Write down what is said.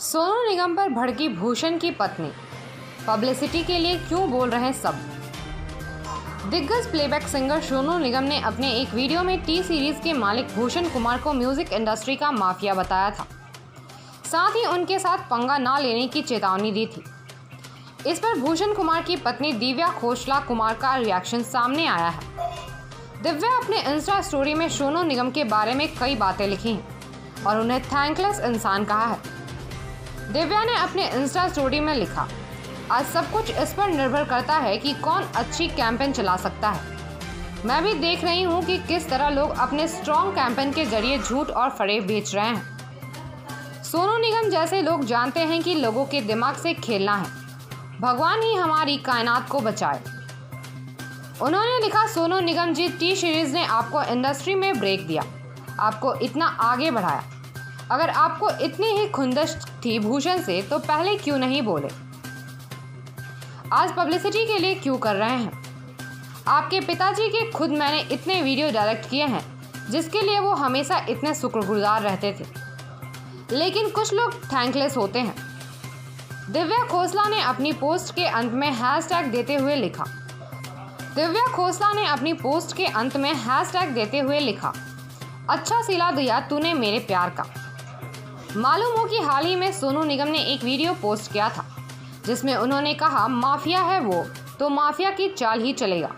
निगम पर भड़की भूषण की पत्नी। पब्लिसिटी के लिए क्यों बोल रहे हैं सब? दिग्गज प्लेबैक सिंगर सोनू निगम ने अपने एक वीडियो में टी सीरीज़ के मालिक भूषण कुमार को म्यूज़िक इंडस्ट्री का माफिया बताया था। साथ ही उनके साथ पंगा ना लेने की चेतावनी दी थी। इस पर भूषण कुमार की पत्नी दिव्या खोसला कुमार का रिएक्शन सामने आया है। दिव्या अपने इंस्टा स्टोरी में सोनू निगम के बारे में कई बातें लिखी हैं और उन्हें थैंकलेस इंसान कहा है। दिव्या ने अपने इंस्टा स्टोरी में लिखा, आज सब कुछ इस पर निर्भर करता है कि कौन अच्छी कैंपेन चला सकता है। मैं भी देख रही हूँ कि किस तरह लोग अपने स्ट्रॉन्ग कैंपेन के ज़रिए झूठ और फरेब बेच रहे हैं। सोनू निगम जैसे लोग जानते हैं कि लोगों के दिमाग से खेलना है। भगवान ही हमारी कायनात को बचाए। उन्होंने लिखा, सोनू निगम जी, टी सीरीज़ ने आपको इंडस्ट्री में ब्रेक दिया। आपको इतना आगे बढ़ाया। अगर आपको इतनी ही खुंदश थी भूषण से तो पहले क्यों नहीं बोले? आज पब्लिसिटी के लिए क्यों कर रहे हैं? आपके पिताजी के खुद मैंने इतने वीडियो डायरेक्ट किए हैं, जिसके लिए वो हमेशा इतने शुक्रगुजार रहते थे। लेकिन कुछ लोग थैंकलेस होते हैं। दिव्या खोसला ने अपनी पोस्ट के अंत में हैशटैग देते हुए लिखा। दिव्या खोसला ने अपनी पोस्ट के अंत में हैशटैग देते हुए लिखा अच्छा सिला दिया तूने मेरे प्यार का। मालूम हो कि हाल ही में सोनू निगम ने एक वीडियो पोस्ट किया था, जिसमें उन्होंने कहा, माफिया है वो तो माफिया की चाल ही चलेगा।